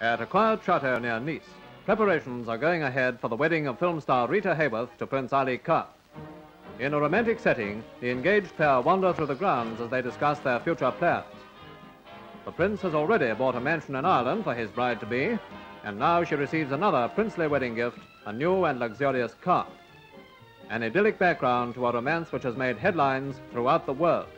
At a quiet chateau near Nice, preparations are going ahead for the wedding of film star Rita Hayworth to Prince Ali Khan. In a romantic setting, the engaged pair wander through the grounds as they discuss their future plans. The prince has already bought a mansion in Ireland for his bride-to-be, and now she receives another princely wedding gift, a new and luxurious car. An idyllic background to a romance which has made headlines throughout the world.